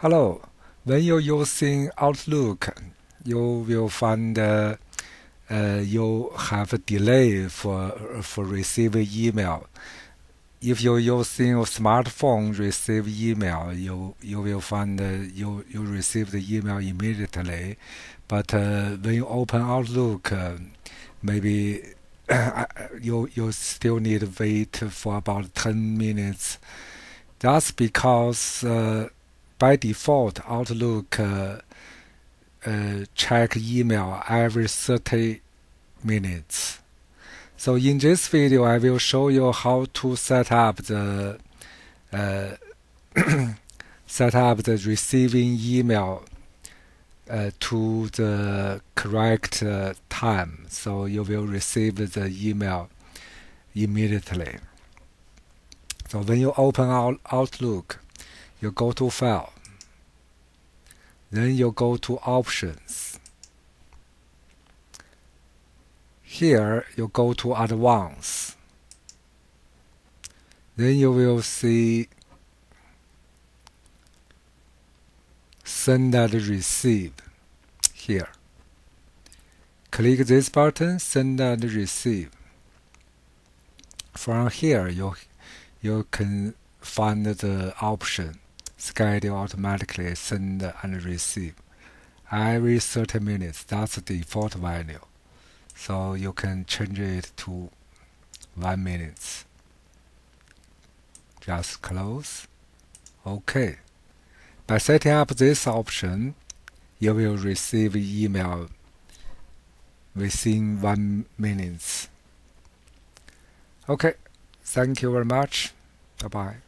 Hello. When you're using Outlook, you will find uh, uh, you have a delay for for receiving email. If you're using a smartphone receive email, you you will find uh, you you receive the email immediately. But uh, when you open Outlook, uh, maybe you you still need to wait for about 10 minutes. That's because uh, by default, Outlook uh, uh, check email every 30 minutes. So in this video, I will show you how to set up the uh, set up the receiving email uh, to the correct uh, time. So you will receive the email immediately. So when you open out Outlook, you go to File. Then you go to Options. Here you go to Advanced. Then you will see Send and Receive here. Click this button, Send and Receive. From here, you you can find the option schedule automatically send and receive every 30 minutes. That's the default value. So you can change it to one minute. Just close. OK. By setting up this option, you will receive email within one minute. Okay, thank you very much. Bye bye.